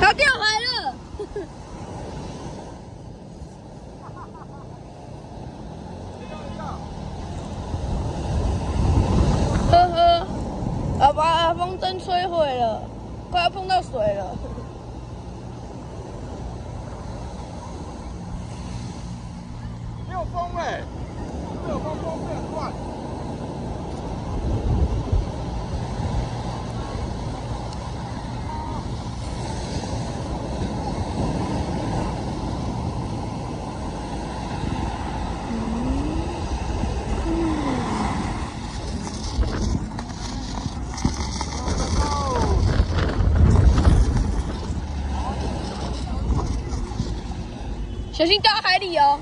它掉海了，呵呵，啊把风筝摧毁了，快要碰到水了。风哎，热风风变乱。嗯。小心掉海里哦！